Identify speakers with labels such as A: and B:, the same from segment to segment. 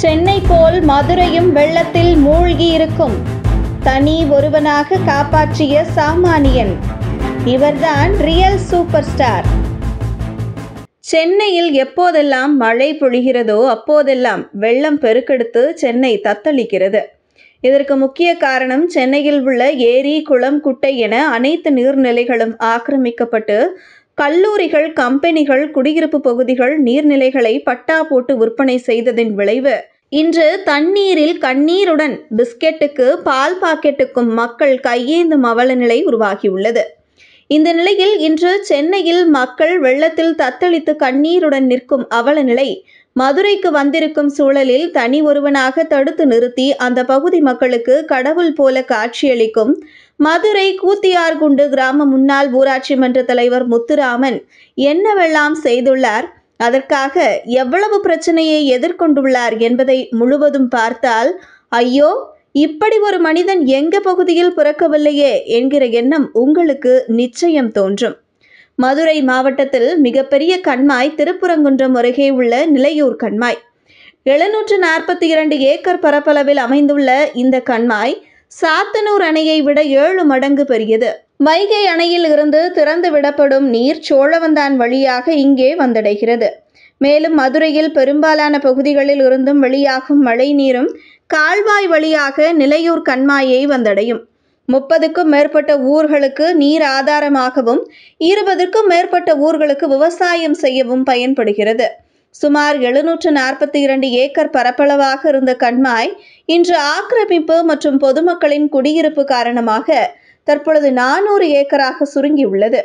A: சென்னை போல் மதுரையும் வெள்ளத்தில் மூழ்கி இருக்கும் தனி ஒருவனாக காப்பாற்றிய சாமானியன். இவர்தான் ரியல் சூப்பர் ஸ்டார் சென்னையில் எப்போதெல்லாம் மழை பொழிகிறதோ அப்போதெல்லாம் வெள்ளம் பெருக்கெடுத்து சென்னை தத்தளிக்கிறது. இதற்கு முக்கிய காரணம் சென்னையில் உள்ள ஏரி குளம் குட்டை என அனைத்து நீர்நிலைகளும் ஆக்கிரமிக்கப்பட்டு கல்லூரிகள் கம்பெனிகள் குடியிருப்பு பகுதிகள் நீர்நிலைகளை பட்டா போட்டு விற்பனை செய்ததின் விளைவு இன்று தண்ணீரில் கண்ணீருடன் பிஸ்கெட்டுக்கு பால் பாக்கெட்டுக்கும் மக்கள் கையேந்தும் அவல நிலை உருவாகியுள்ளது. இந்த நிலையில் இன்று சென்னையில் மக்கள் வெள்ளத்தில் தத்தளித்து கண்ணீருடன் நிற்கும் அவல நிலை மதுரைக்கு வந்திருக்கும் சூழலில் தனி ஒருவனாக தடுத்து நிறுத்தி அந்த பகுதி மக்களுக்கு கடவுள் போல காட்சியளிக்கும் மதுரை கூத்தியார்குண்டு கிராம முன்னாள் ஊராட்சி மன்ற தலைவர் முத்துராமன் என்னவெல்லாம் செய்துள்ளார்? அதற்காக எவ்வளவு பிரச்சனையை எதிர்கொண்டுள்ளார் என்பதை முழுவதும் பார்த்தால் ஐயோ இப்படி ஒரு மனிதன் எங்க பகுதியில் பிறக்கவில்லையே என்கிற எண்ணம் உங்களுக்கு நிச்சயம் தோன்றும். மதுரை மாவட்டத்தில் மிகப்பெரிய கண்மாய் திருப்புறங்குன்றம் அருகே உள்ள நிலையூர் கண்மாய். எழுநூற்று நாற்பத்தி இரண்டு ஏக்கர் பரப்பளவில் அமைந்துள்ள இந்த கண்மாய் சாத்தனூர் அணையை விட ஏழு மடங்கு பெரியது. வைகை அணையில் இருந்து திறந்து விடப்படும் நீர் சோழவந்தான் வழியாக இங்கே வந்தடைகிறது. மேலும் மதுரையில் பெரும்பாலான பகுதிகளில் இருந்தும் வெளியாகும் மழை நீரும் கால்வாய் வழியாக நிலையூர் கண்மாயை வந்தடையும். முப்பதுக்கும் மேற்பட்ட ஊர்களுக்கு நீர் ஆதாரமாகவும் இருபதுக்கும் மேற்பட்ட ஊர்களுக்கு விவசாயம் செய்யவும் பயன்படுகிறது. சுமார் எழுநூற்று நாற்பத்தி இரண்டு ஏக்கர் பரப்பளவாக இருந்த கண்மாய் இன்று ஆக்கிரமிப்பு மற்றும் பொதுமக்களின் குடியிருப்பு காரணமாக தற்பொழுது நானூறு ஏக்கராக சுருங்கியுள்ளது.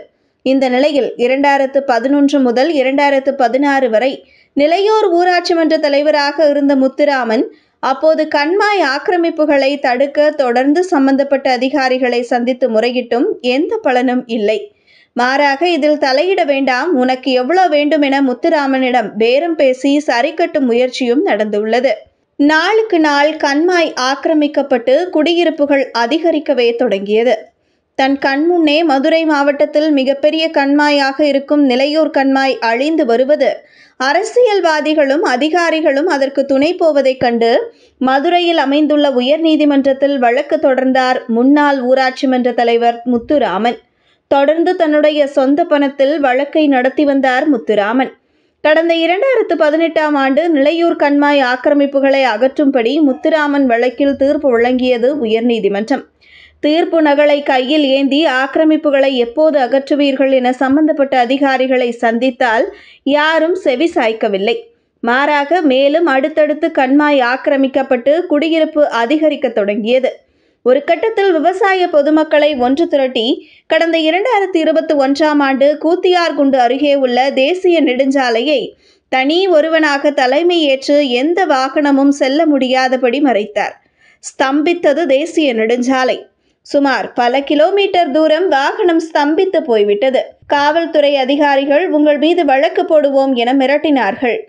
A: இந்த நிலையில் இரண்டாயிரத்து பதினொன்று முதல் இரண்டாயிரத்து பதினாறு வரை நிலையூர் ஊராட்சி மன்ற தலைவராக இருந்த முத்துராமன் அப்போது கண்மாய் ஆக்கிரமிப்புகளை தடுக்க தொடர்ந்து சம்பந்தப்பட்ட அதிகாரிகளை சந்தித்து முறையிட்டும் எந்த பலனும் இல்லை. மாறாக இதில் தலையிட வேண்டாம். உனக்கு எவ்வளோ வேண்டும் என முத்துராமனிடம் பேரம் பேசி சரி கட்டும் முயற்சியும் நடந்துள்ளது. நாளுக்கு நாள் கண்மாய் ஆக்கிரமிக்கப்பட்டு குடியிருப்புகள் அதிகரிக்கவே தொடங்கியது. தன் கண்முன்னே மதுரை மாவட்டத்தில் மிகப்பெரிய கண்மாயாக இருக்கும் நிலையூர் கண்மாய் அழிந்து வருவது அரசியல்வாதிகளும் அதிகாரிகளும் அதற்கு துணை போவதைக் கண்டு மதுரையில் அமைந்துள்ள உயர்நீதிமன்றத்தில் வழக்கு தொடர்ந்தார் முன்னாள் ஊராட்சி மன்ற தலைவர் முத்துராமன். தொடர்ந்து தன்னுடைய சொந்த பணத்தில் வழக்கை நடத்தி வந்தார் முத்துராமன். கடந்த இரண்டாயிரத்து பதினெட்டாம் ஆண்டு நிலையூர் கண்மாய் ஆக்கிரமிப்புகளை அகற்றும்படி முத்துராமன் வழக்கில் தீர்ப்பு வழங்கியது உயர்நீதிமன்றம். தீர்ப்பு நகலை கையில் ஏந்தி ஆக்கிரமிப்புகளை எப்போது அகற்றுவீர்கள் என சம்பந்தப்பட்ட அதிகாரிகளை சந்தித்தால் யாரும் செவி சாய்க்கவில்லை. மாறாக மேலும் அடுத்தடுத்து கண்மாய் ஆக்கிரமிக்கப்பட்டு குடியிருப்பு அதிகரிக்க தொடங்கியது. ஒரு கட்டத்தில் விவசாய பொதுமக்களை ஒன்று திரட்டி கடந்த இரண்டாயிரத்தி இருபத்தி ஒன்றாம் ஆண்டு கூத்தியார்குண்டு அருகே உள்ள தேசிய நெடுஞ்சாலையை தனி ஒருவனாக தலைமை ஏற்று எந்த வாகனமும் செல்ல முடியாதபடி மறைத்தார். ஸ்தம்பித்தது தேசிய நெடுஞ்சாலை. சுமார் பல கிலோமீட்டர் தூரம் வாகனம் ஸ்தம்பித்து போய்விட்டது. காவல்துறை அதிகாரிகள் உங்கள் மீது வழக்கு போடுவோம் என மிரட்டினார்கள்.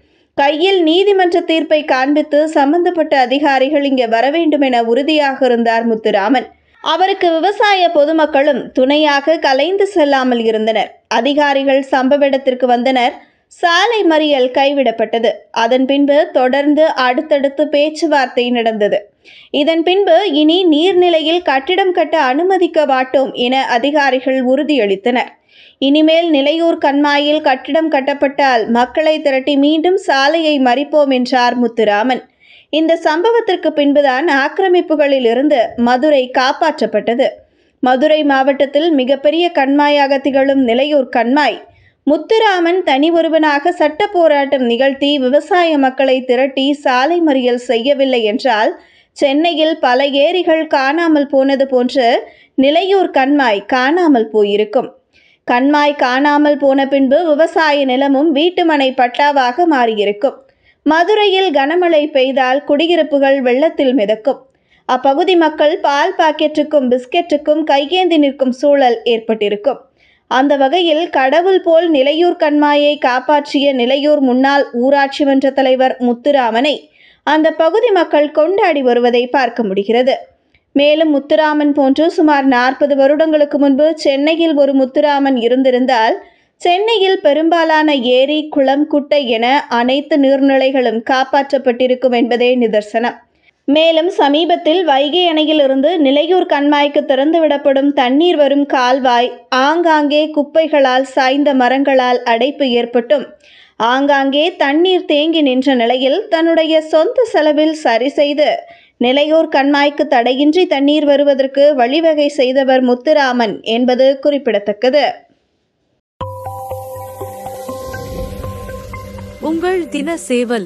A: கையில் நீதிமன்ற தீர்ப்பை காண்பித்து சம்பந்தப்பட்ட அதிகாரிகள் இங்கே வர வேண்டும் என உறுதியாக இருந்தார் முத்துராமன். அவருக்கு விவசாய பொதுமக்களும் துணையாக கலைந்து செல்லாமல் இருந்தனர். அதிகாரிகள் சம்பவ இடத்திற்கு வந்தனர். சாலை மறியல் கைவிடப்பட்டது. அதன் பின்பு தொடர்ந்து அடுத்தடுத்து பேச்சுவார்த்தை நடந்தது. இதன் பின்பு இனி நீர்நிலையில் கட்டிடம் கட்ட அனுமதிக்க மாட்டோம் என அதிகாரிகள் உறுதியளித்தனர். இனிமேல் நிலையூர் கண்மாயில் கட்டிடம் கட்டப்பட்டால் மக்களை திரட்டி மீண்டும் சாலையை மறிப்போம் என்றார் முத்துராமன். இந்த சம்பவத்திற்கு பின்புதான் ஆக்கிரமிப்புகளில் இருந்து மதுரை காப்பாற்றப்பட்டது. மதுரை மாவட்டத்தில் மிகப்பெரிய கண்மாயாக திகழும் நிலையூர் கண்மாய். முத்துராமன் தனி ஒருவனாக சட்ட போராட்டம் நிகழ்த்தி விவசாய மக்களை திரட்டி சாலை மறியல் செய்யவில்லை என்றால் சென்னையில் பல ஏரிகள் காணாமல் போனது போன்று நிலையூர் கண்மாய் காணாமல் போயிருக்கும். கண்மாய் காணாமல் போன பின்பு விவசாய நிலமும் வீட்டுமனை பட்டாவாக மாறியிருக்கும். மதுரையில் கனமழை பெய்தால் குடியிருப்புகள் வெள்ளத்தில் மிதக்கும். அப்பகுதி மக்கள் பால் பாக்கெட்டுக்கும் பிஸ்கெட்டுக்கும் கையேந்தி நிற்கும் சூழல் ஏற்பட்டிருக்கும். அந்த வகையில் கடவுள் போல் நிலையூர் கண்மாயை காப்பாற்றிய நிலையூர் முன்னாள் ஊராட்சி மன்ற தலைவர் முத்துராமனை அந்த பகுதி மக்கள் கொண்டாடி வருவதை பார்க்க முடிகிறது. மேலும் முத்துராமன் போன்று சுமார் நாற்பது வருடங்களுக்கு முன்பு சென்னையில் ஒரு முத்துராமன் இருந்திருந்தால் சென்னையில் பெரும்பாலான ஏரி குளம் குட்டை என அனைத்து நீர்நிலைகளும் காப்பாற்றப்பட்டிருக்கும் என்பதே நிதர்சனம். மேலும் சமீபத்தில் வைகை அணையிலிருந்து நிலையூர் கண்மாய்க்கு திறந்துவிடப்படும் தண்ணீர் வரும் கால்வாய் ஆங்காங்கே குப்பைகளால் சாய்ந்த மரங்களால் அடைப்பு ஏற்பட்டும். ஆங்காங்கே தண்ணீர் தேங்கி நின்ற நிலையில் தன்னுடைய சொந்த செலவில் சரி செய்து நிலையூர் கண்மாய்க்கு தடையின்றி தண்ணீர் வருவதற்கு வழிவகை செய்தவர் முத்துராமன் என்பது குறிப்பிடத்தக்கது.
B: உங்கள் தின சேவல்